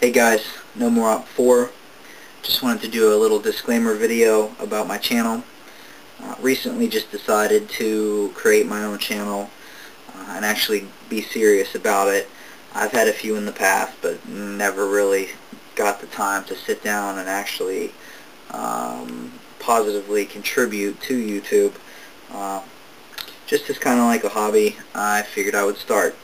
Hey guys, No More Op 4. Just wanted to do a little disclaimer video about my channel. Uh, recently just decided to create my own channel uh, and actually be serious about it. I've had a few in the past but never really got the time to sit down and actually um, positively contribute to YouTube. Uh, just as kind of like a hobby, I figured I would start.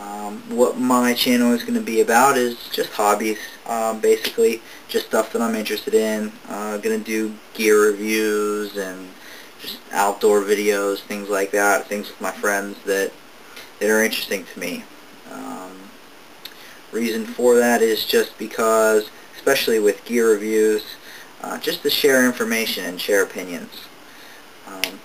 Um, what my channel is going to be about is just hobbies, um, basically, just stuff that I'm interested in. Uh, going to do gear reviews and just outdoor videos, things like that, things with my friends that, that are interesting to me. Um, reason for that is just because, especially with gear reviews, uh, just to share information and share opinions.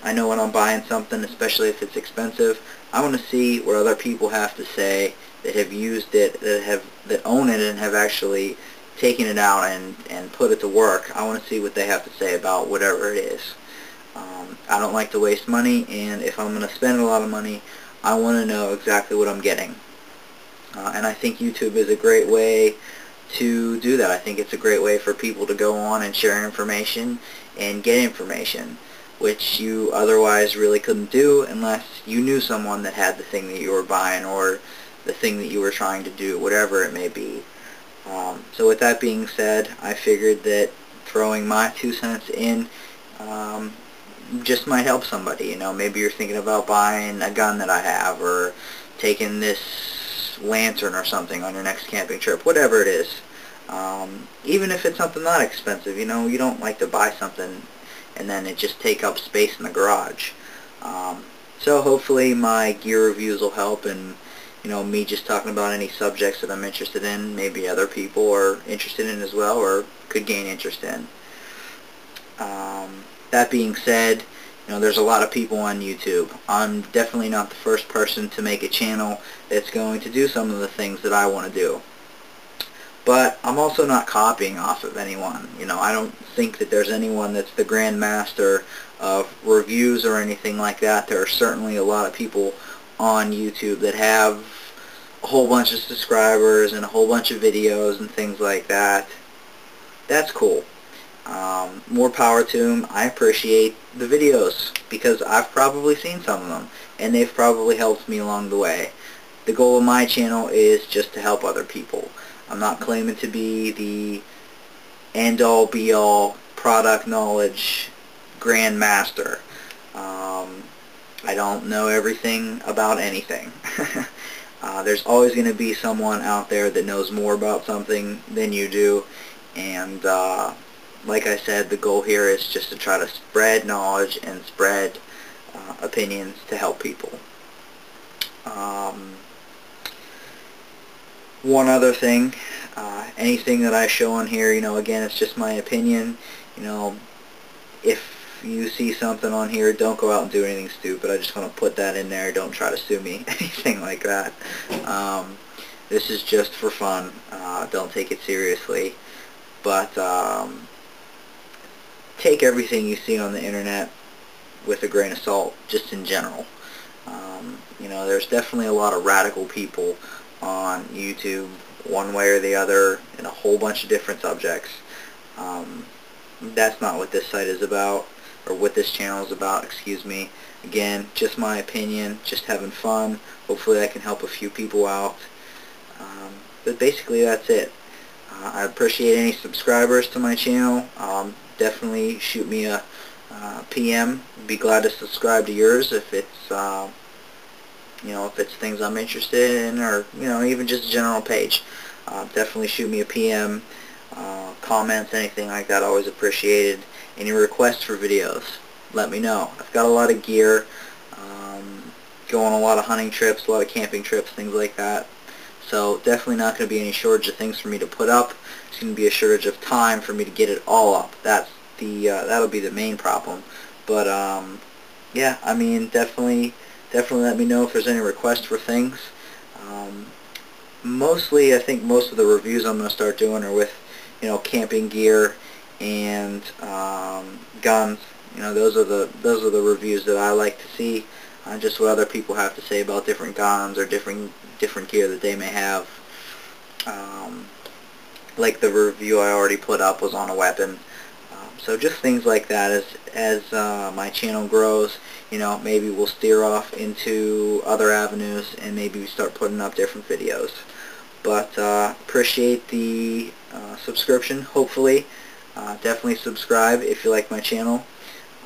I know when I'm buying something, especially if it's expensive, I want to see what other people have to say that have used it, that have that own it and have actually taken it out and, and put it to work. I want to see what they have to say about whatever it is. Um, I don't like to waste money, and if I'm going to spend a lot of money, I want to know exactly what I'm getting. Uh, and I think YouTube is a great way to do that. I think it's a great way for people to go on and share information and get information which you otherwise really couldn't do unless you knew someone that had the thing that you were buying or the thing that you were trying to do, whatever it may be. Um, so with that being said, I figured that throwing my two cents in um, just might help somebody. You know, maybe you're thinking about buying a gun that I have or taking this lantern or something on your next camping trip, whatever it is. Um, even if it's something not expensive, you know, you don't like to buy something and then it just take up space in the garage. Um, so hopefully my gear reviews will help and you know me just talking about any subjects that I'm interested in maybe other people are interested in as well or could gain interest in. Um, that being said, you know, there's a lot of people on YouTube. I'm definitely not the first person to make a channel that's going to do some of the things that I want to do. But I'm also not copying off of anyone. You know, I don't think that there's anyone that's the grandmaster of reviews or anything like that. There are certainly a lot of people on YouTube that have a whole bunch of subscribers and a whole bunch of videos and things like that. That's cool. Um, more power to them. I appreciate the videos because I've probably seen some of them and they've probably helped me along the way. The goal of my channel is just to help other people. I'm not claiming to be the end-all be-all product knowledge grandmaster. Um, I don't know everything about anything. uh, there's always going to be someone out there that knows more about something than you do and uh, like I said the goal here is just to try to spread knowledge and spread uh, opinions to help people. Um, one other thing, uh, anything that I show on here, you know, again, it's just my opinion. You know, if you see something on here, don't go out and do anything stupid. I just want to put that in there. Don't try to sue me, anything like that. Um, this is just for fun. Uh, don't take it seriously. But um, take everything you see on the internet with a grain of salt, just in general. Um, you know, there's definitely a lot of radical people on YouTube one way or the other in a whole bunch of different subjects. Um, that's not what this site is about, or what this channel is about, excuse me. Again, just my opinion, just having fun. Hopefully I can help a few people out. Um, but basically that's it. Uh, I appreciate any subscribers to my channel. Um, definitely shoot me a uh, PM. Be glad to subscribe to yours if it's uh, you know, if it's things I'm interested in or, you know, even just a general page. Uh, definitely shoot me a PM. Uh, comments, anything like that, always appreciated. Any requests for videos, let me know. I've got a lot of gear, um, go on a lot of hunting trips, a lot of camping trips, things like that. So definitely not going to be any shortage of things for me to put up. It's going to be a shortage of time for me to get it all up. That's the uh, that'll be the main problem. But um, yeah, I mean definitely definitely let me know if there's any requests for things. Um, mostly, I think most of the reviews I'm going to start doing are with, you know, camping gear and um, guns. You know, those are the those are the reviews that I like to see. Uh, just what other people have to say about different guns or different different gear that they may have. Um, like the review I already put up was on a weapon. So just things like that as as uh, my channel grows, you know, maybe we'll steer off into other avenues and maybe we start putting up different videos. But uh, appreciate the uh, subscription, hopefully. Uh, definitely subscribe if you like my channel.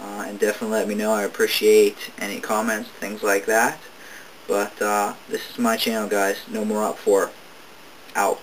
Uh, and definitely let me know. I appreciate any comments, things like that. But uh, this is my channel, guys. No More Op 4 Out.